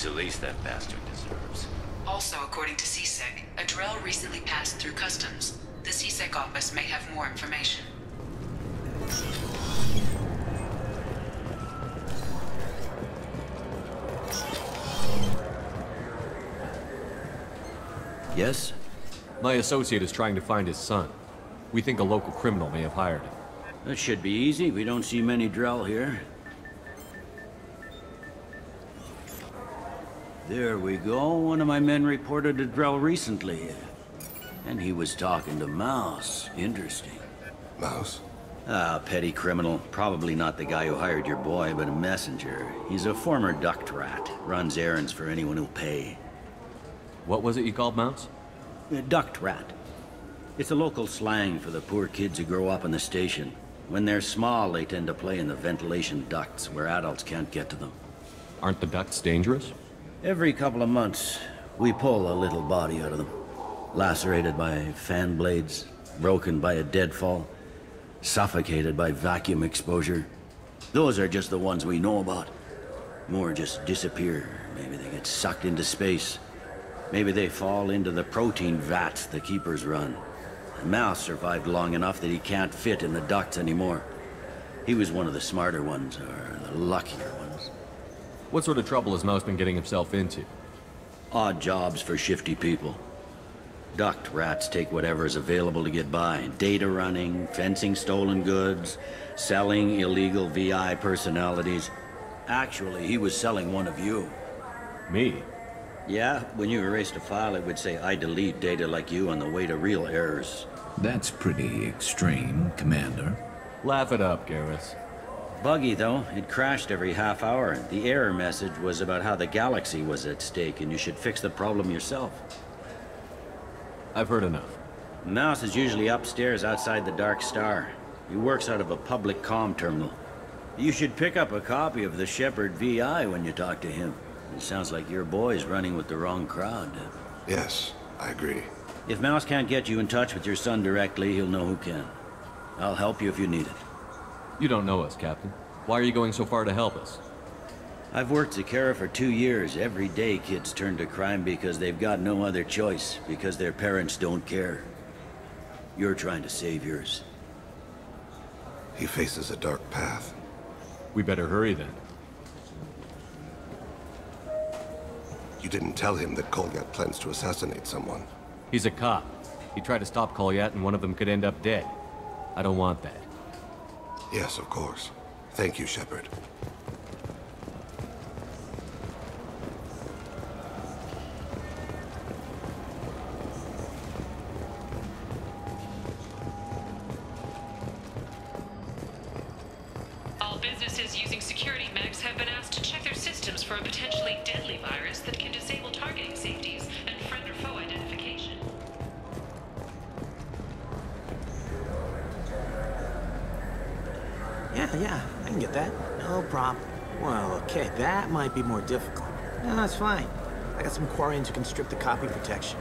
That's the least that bastard deserves. Also, according to C-Sec, a Drell recently passed through customs. The C-Sec office may have more information. Yes? My associate is trying to find his son. We think a local criminal may have hired him. That should be easy. We don't see many Drell here. There we go. One of my men reported a Drell recently. And he was talking to Mouse. Interesting. Mouse? Ah, petty criminal. Probably not the guy who hired your boy, but a messenger. He's a former duct rat. Runs errands for anyone who'll pay. What was it you called Mouse? A duct rat. It's a local slang for the poor kids who grow up in the station. When they're small, they tend to play in the ventilation ducts where adults can't get to them. Aren't the ducts dangerous? Every couple of months, we pull a little body out of them. Lacerated by fan blades, broken by a deadfall, suffocated by vacuum exposure. Those are just the ones we know about. More just disappear. Maybe they get sucked into space. Maybe they fall into the protein vats the keepers run. The mouse survived long enough that he can't fit in the ducts anymore. He was one of the smarter ones, or the luckier ones. What sort of trouble has Mouse been getting himself into? Odd jobs for shifty people. Duct rats take whatever is available to get by. Data running, fencing stolen goods, selling illegal VI personalities. Actually, he was selling one of you. Me? Yeah, when you erased a file, it would say, I delete data like you on the way to real errors. That's pretty extreme, Commander. Laugh it up, Garrus. Buggy, though. It crashed every half hour. The error message was about how the galaxy was at stake, and you should fix the problem yourself. I've heard enough. Mouse is usually upstairs outside the Dark Star. He works out of a public comm terminal. You should pick up a copy of the Shepard VI when you talk to him. It sounds like your boy's running with the wrong crowd. Yes, I agree. If Mouse can't get you in touch with your son directly, he'll know who can. I'll help you if you need it. You don't know us, Captain. Why are you going so far to help us? I've worked Zakera for two years. Every day kids turn to crime because they've got no other choice, because their parents don't care. You're trying to save yours. He faces a dark path. We better hurry then. You didn't tell him that Kolyat plans to assassinate someone. He's a cop. He tried to stop Kolyat and one of them could end up dead. I don't want that. Yes, of course. Thank you, Shepard. Difficult. No, that's fine. I got some Quarians who can strip the copy protection.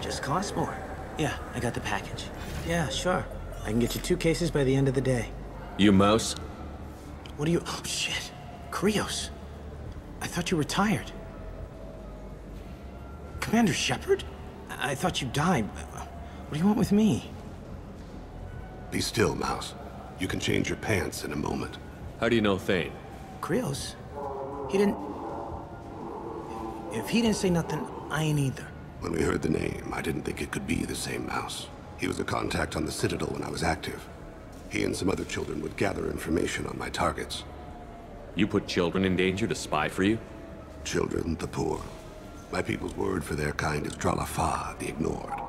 Just costs more. Yeah, I got the package. Yeah, sure. I can get you two cases by the end of the day. You Mouse? What are you... Oh, shit. Krios. I thought you retired. Commander Shepard? I, I thought you died. What do you want with me? Be still, Mouse. You can change your pants in a moment. How do you know Thane? Krios? He didn't... If he didn't say nothing, I ain't either. When we heard the name, I didn't think it could be the same Mouse. He was a contact on the Citadel when I was active. He and some other children would gather information on my targets. You put children in danger to spy for you? Children, the poor. My people's word for their kind is Dralafa, the ignored.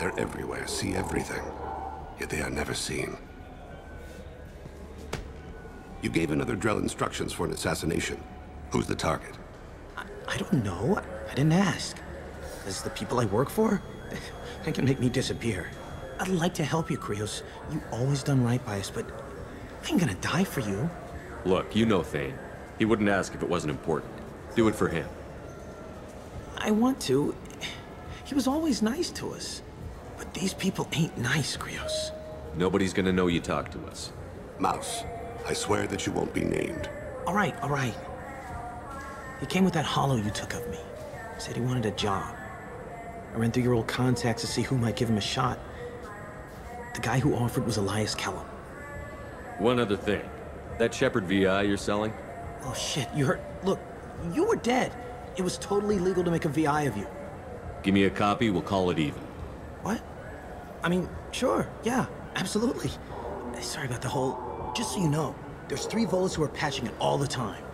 They're everywhere, see everything. Yet they are never seen. You gave another Drell instructions for an assassination. Who's the target? I, I don't know. I didn't ask. As the people I work for, they can make me disappear. I'd like to help you, Krios. You always done right by us, but I ain't gonna die for you. Look, you know Thane. He wouldn't ask if it wasn't important. Do it for him. I want to. He was always nice to us. But these people ain't nice, Krios. Nobody's gonna know you talked to us. Mouse, I swear that you won't be named. All right, all right. He came with that holo you took of me. Said he wanted a job. I ran through your old contacts to see who might give him a shot. The guy who offered was Elias Kellum. One other thing. That Shepard VI you're selling? Oh shit, you heard? Look, you were dead. It was totally legal to make a VI of you. Give me a copy, we'll call it even. What? I mean, sure, yeah, absolutely. Sorry about the whole... Just so you know, there's three Volus who are patching it all the time.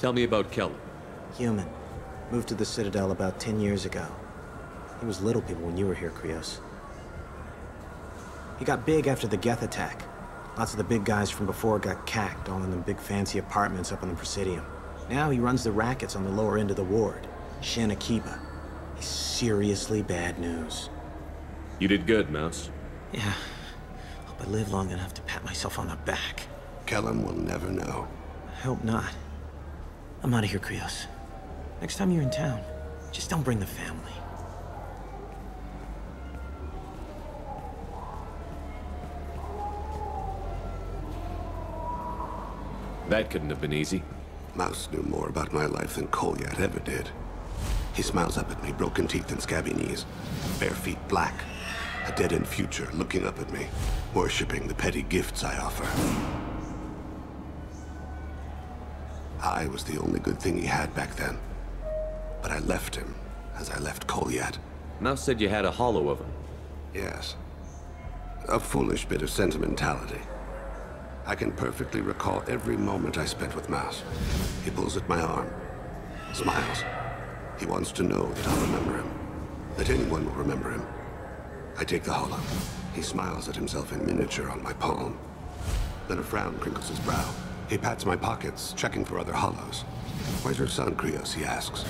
Tell me about Kellum. Human. Moved to the Citadel about 10 years ago. He was little people when you were here, Krios. He got big after the Geth attack. Lots of the big guys from before got cacked, all in them big fancy apartments up on the Presidium. Now he runs the rackets on the lower end of the ward. Shin Akiba. He's seriously bad news. You did good, Mouse. Yeah. Hope I live long enough to pat myself on the back. Kellum will never know. I hope not. I'm out of here, Krios. Next time you're in town, just don't bring the family. That couldn't have been easy. Mouse knew more about my life than Kolyat ever did. He smiles up at me, broken teeth and scabby knees. Bare feet black. A dead-end future looking up at me, worshipping the petty gifts I offer. I was the only good thing he had back then. But I left him, as I left Kolyat. Mouse said you had a holo of him. Yes. A foolish bit of sentimentality. I can perfectly recall every moment I spent with Mouse. He pulls at my arm, smiles. He wants to know that I'll remember him, that anyone will remember him. I take the holo. He smiles at himself in miniature on my palm. Then a frown crinkles his brow. He pats my pockets, checking for other holos. Where's your son, Krios, he asks.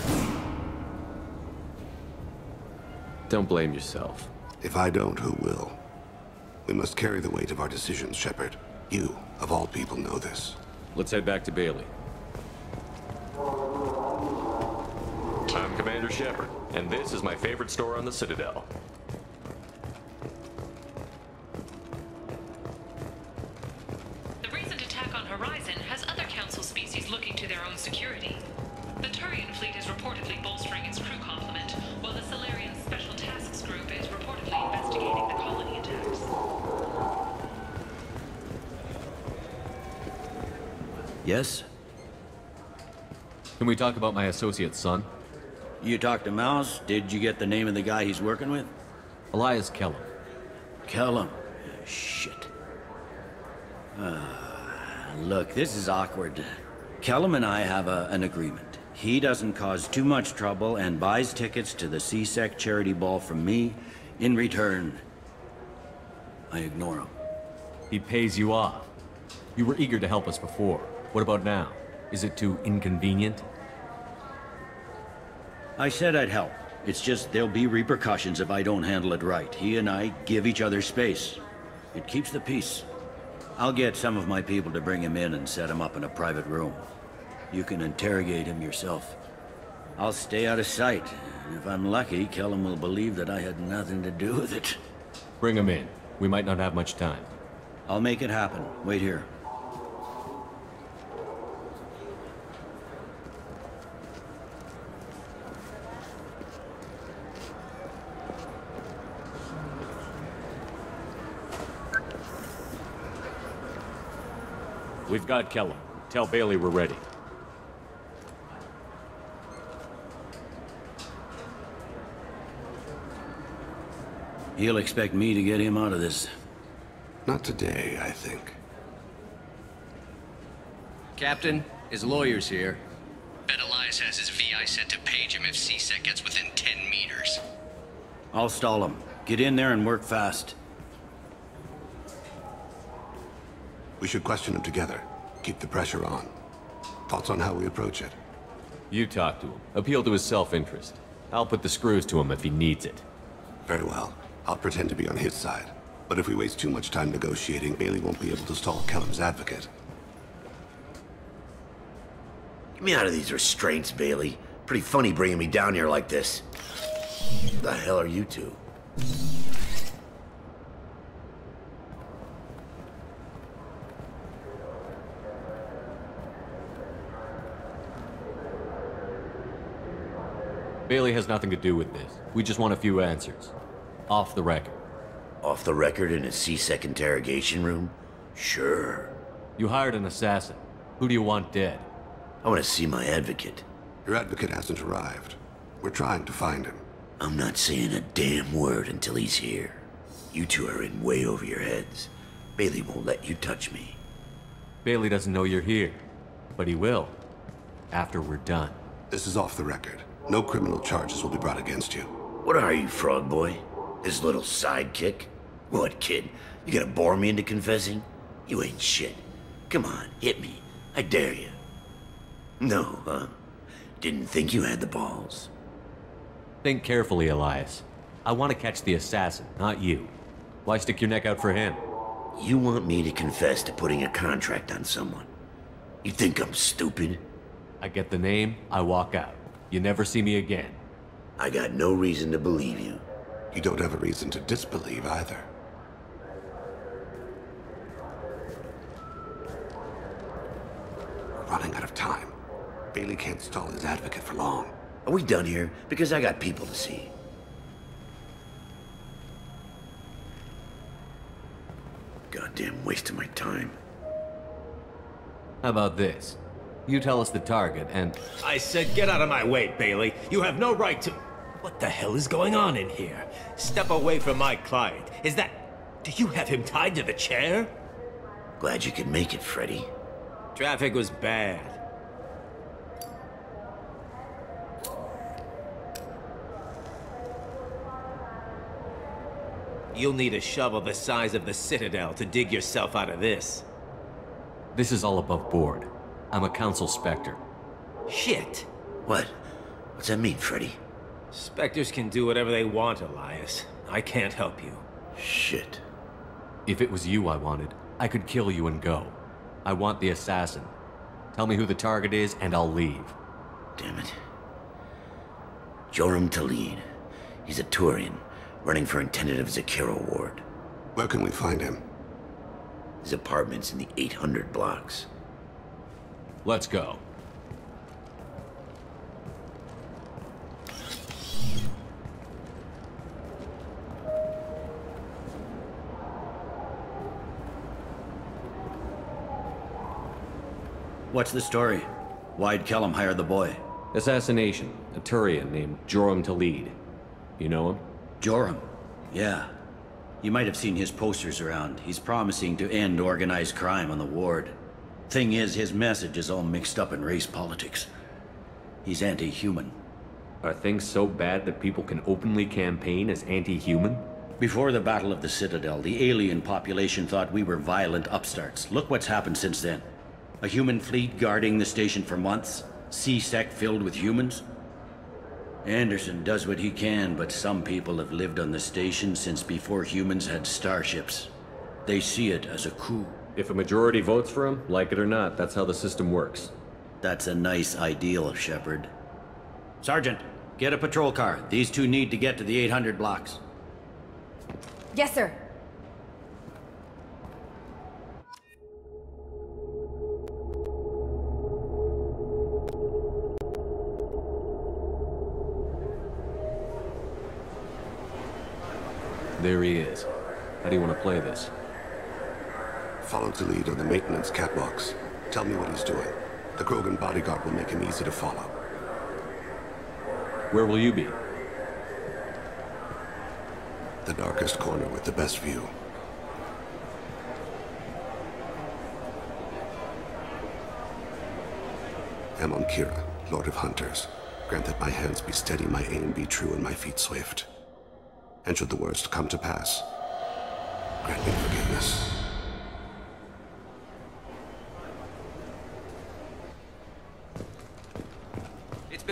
Don't blame yourself. If I don't, who will? We must carry the weight of our decisions, Shepard. You, of all people, know this. Let's head back to Bailey. I'm Commander Shepard, and this is my favorite store on the Citadel. Yes? Can we talk about my associate's son? You talked to Mouse? Did you get the name of the guy he's working with? Elias Kellum. Kellum. Shit. Uh, look, this is awkward. Kellum and I have a, an agreement. He doesn't cause too much trouble and buys tickets to the C-Sec charity ball from me. In return, I ignore him. He pays you off. You were eager to help us before. What about now? Is it too inconvenient? I said I'd help. It's just there'll be repercussions if I don't handle it right. He and I give each other space. It keeps the peace. I'll get some of my people to bring him in and set him up in a private room. You can interrogate him yourself. I'll stay out of sight, and if I'm lucky, Kellum will believe that I had nothing to do with it. Bring him in. We might not have much time. I'll make it happen. Wait here. We've got Kellum. Tell Bailey we're ready. He'll expect me to get him out of this. Not today, I think. Captain, his lawyer's here. Bet Elias has his VI set to page him if C-Sec gets within 10 meters. I'll stall him. Get in there and work fast. We should question him together. Keep the pressure on. Thoughts on how we approach it? You talk to him. Appeal to his self-interest. I'll put the screws to him if he needs it. Very well. I'll pretend to be on his side. But if we waste too much time negotiating, Bailey won't be able to stall Kellum's advocate. Get me out of these restraints, Bailey. Pretty funny bringing me down here like this. Who the hell are you two? Bailey has nothing to do with this. We just want a few answers. Off the record. Off the record in a C-Sec interrogation room? Sure. You hired an assassin. Who do you want dead? I want to see my advocate. Your advocate hasn't arrived. We're trying to find him. I'm not saying a damn word until he's here. You two are in way over your heads. Bailey won't let you touch me. Bailey doesn't know you're here. But he will. After we're done. This is off the record. No criminal charges will be brought against you. What are you, frog boy? His little sidekick? What, kid? You gonna bore me into confessing? You ain't shit. Come on, hit me. I dare you. No, huh? Didn't think you had the balls. Think carefully, Elias. I want to catch the assassin, not you. Why stick your neck out for him? You want me to confess to putting a contract on someone? You think I'm stupid? I get the name, I walk out. You never see me again. I got no reason to believe you. You don't have a reason to disbelieve either. We're running out of time. Bailey can't stall his advocate for long. Are we done here? Because I got people to see. Goddamn waste of my time. How about this? You tell us the target and... I said get out of my way, Bailey. You have no right to... What the hell is going on in here? Step away from my client. Is that... Do you have him tied to the chair? Glad you could make it, Freddy. Traffic was bad. You'll need a shovel the size of the Citadel to dig yourself out of this. This is all above board. I'm a council Spectre. Shit! What? What's that mean, Freddy? Spectres can do whatever they want, Elias. I can't help you. Shit. If it was you I wanted, I could kill you and go. I want the assassin. Tell me who the target is, and I'll leave. Damn it. Joram Talid. He's a Turian, running for intendant of Zakera Ward. Where can we find him? His apartment's in the 800 blocks. Let's go. What's the story? Why'd Kellum hire the boy? Assassination. A Turian named Joram Talid. You know him? Joram? Yeah. You might have seen his posters around. He's promising to end organized crime on the ward. Thing is, his message is all mixed up in race politics. He's anti-human. Are things so bad that people can openly campaign as anti-human? Before the Battle of the Citadel, the alien population thought we were violent upstarts. Look what's happened since then. A human fleet guarding the station for months. C-Sec filled with humans. Anderson does what he can, but some people have lived on the station since before humans had starships. They see it as a coup. If a majority votes for him, like it or not, that's how the system works. That's a nice ideal, Shepard. Sergeant, get a patrol car. These two need to get to the 800 blocks. Yes, sir. There he is. How do you want to play this? Follow the lead on the maintenance catwalks. Tell me what he's doing. The Krogan bodyguard will make him easy to follow. Where will you be? The darkest corner with the best view. Amonkira, Lord of Hunters. Grant that my hands be steady, my aim be true, and my feet swift. And should the worst come to pass, grant me forgiveness.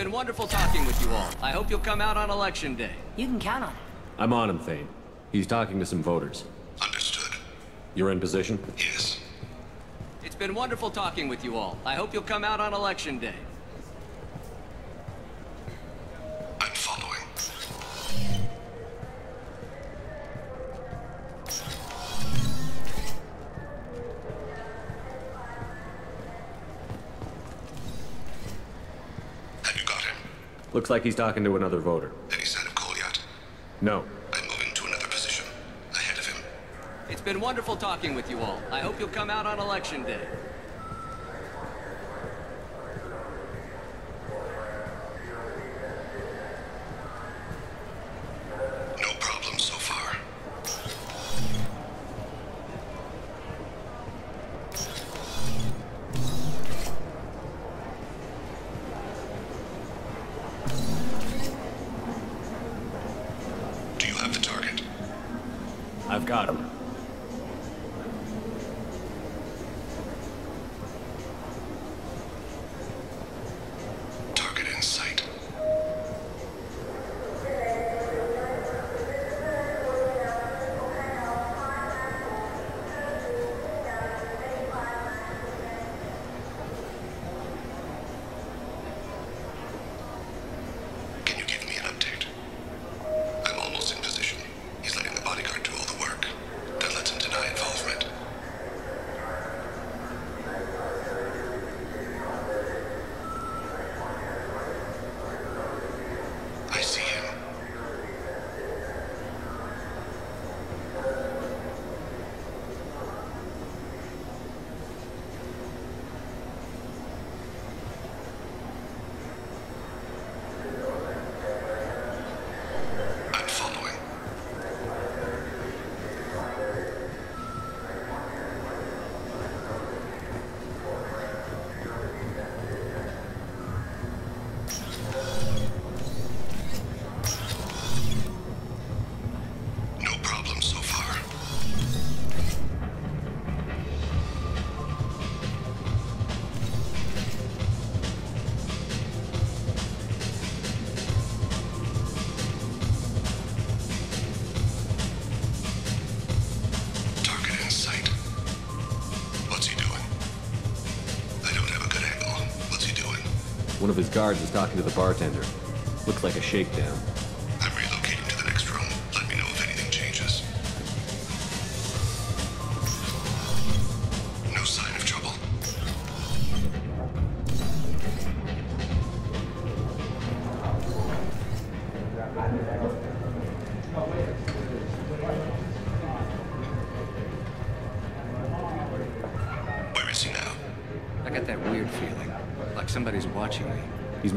Been wonderful talking with you all. I hope you'll come out on election day. You can count on it. I'm on him, Thane. He's talking to some voters. Understood. You're in position? Yes. It's been wonderful talking with you all. I hope you'll come out on election day. Looks like he's talking to another voter. Any sign of Kolyat? No. I'm moving to another position. Ahead of him. It's been wonderful talking with you all. I hope you'll come out on election day. One of his guards is talking to the bartender. Looks like a shakedown.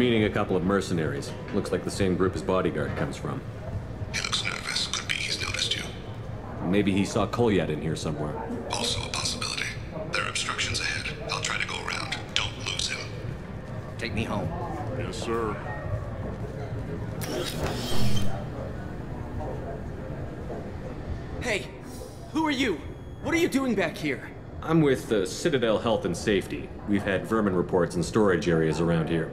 Meeting a couple of mercenaries. Looks like the same group his bodyguard comes from. He looks nervous. Could be he's noticed you. Maybe he saw Kolyat in here somewhere. Also a possibility. There are obstructions ahead. I'll try to go around. Don't lose him. Take me home. Yes, sir. Hey, who are you? What are you doing back here? I'm with the Citadel Health and Safety. We've had vermin reports in storage areas around here.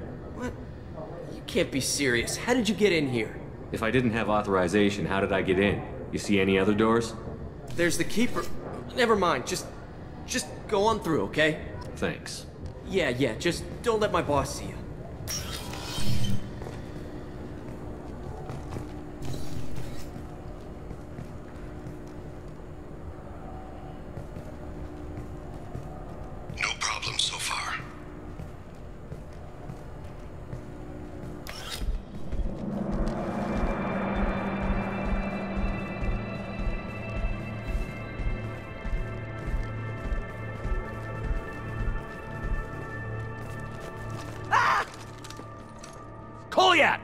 Can't be serious. How did you get in here? If I didn't have authorization, how did I get in? You see any other doors? There's the keeper. Never mind. Just, just go on through, okay? Thanks. Yeah, yeah. Just don't let my boss see you. Kolyat!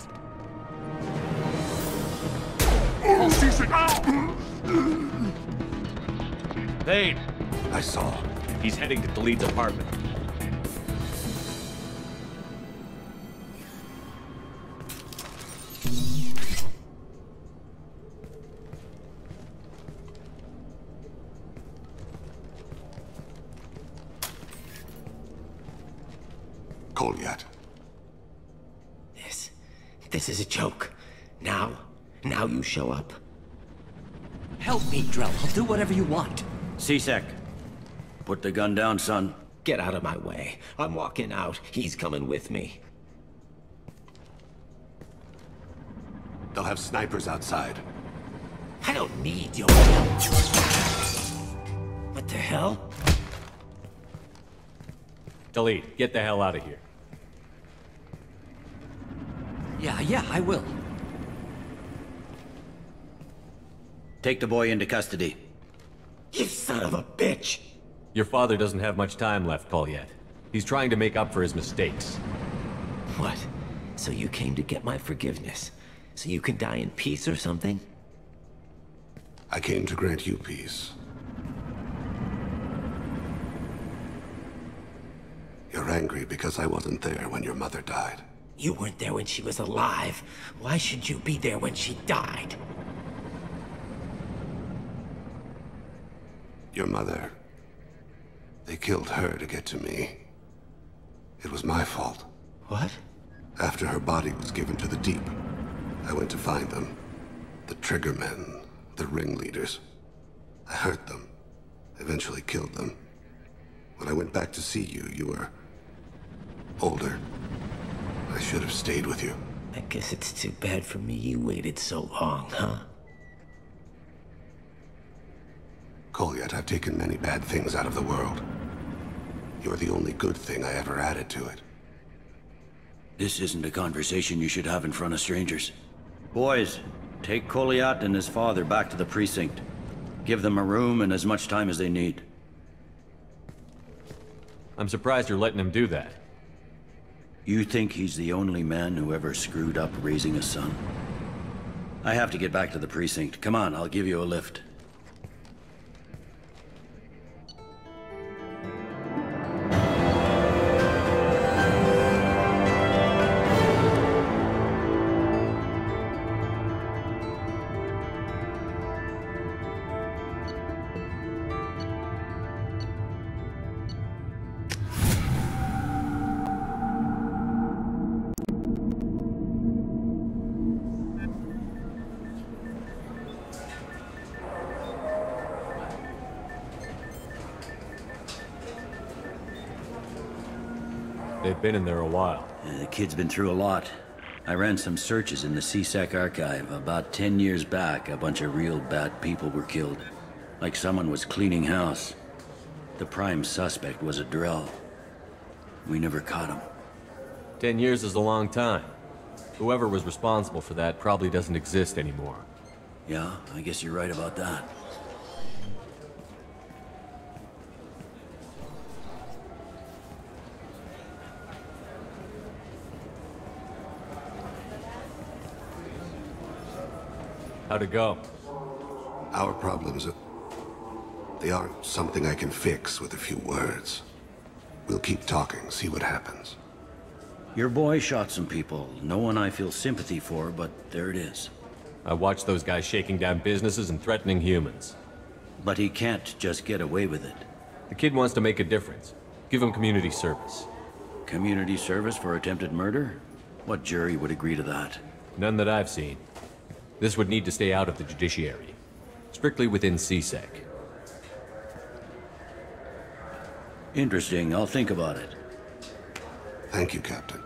Thane! I saw. He's heading to Talid's apartment. Show up. Help me, Drell. I'll do whatever you want. C-Sec, put the gun down, son. Get out of my way. I'm walking out. He's coming with me. They'll have snipers outside. I don't need your help. What the hell? Delete. Get the hell out of here. Yeah, yeah, I will. Take the boy into custody. You son of a bitch! Your father doesn't have much time left, Kolyat. He's trying to make up for his mistakes. What? So you came to get my forgiveness? So you can die in peace or something? I came to grant you peace. You're angry because I wasn't there when your mother died. You weren't there when she was alive. Why should you be there when she died? Your mother. They killed her to get to me. It was my fault. What? After her body was given to the Deep, I went to find them. The Triggermen, the ringleaders. I hurt them, eventually killed them. When I went back to see you, you were... older. I should have stayed with you. I guess it's too bad for me you waited so long, huh? Kolyat, I've taken many bad things out of the world. You're the only good thing I ever added to it. This isn't a conversation you should have in front of strangers. Boys, take Kolyat and his father back to the precinct. Give them a room and as much time as they need. I'm surprised you're letting him do that. You think he's the only man who ever screwed up raising a son? I have to get back to the precinct. Come on, I'll give you a lift. They've been in there a while. Uh, the kid's been through a lot. I ran some searches in the C-Sec archive. About ten years back, a bunch of real bad people were killed. Like someone was cleaning house. The prime suspect was a Drell. We never caught him. Ten years is a long time. Whoever was responsible for that probably doesn't exist anymore. Yeah, I guess you're right about that. How'd it go? Our problems are... They aren't something I can fix with a few words. We'll keep talking, see what happens. Your boy shot some people. No one I feel sympathy for, but there it is. I watched those guys shaking down businesses and threatening humans. But he can't just get away with it. The kid wants to make a difference. Give him community service. Community service for attempted murder? What jury would agree to that? None that I've seen. This would need to stay out of the judiciary. Strictly within C-Sec. Interesting. I'll think about it. Thank you, Captain.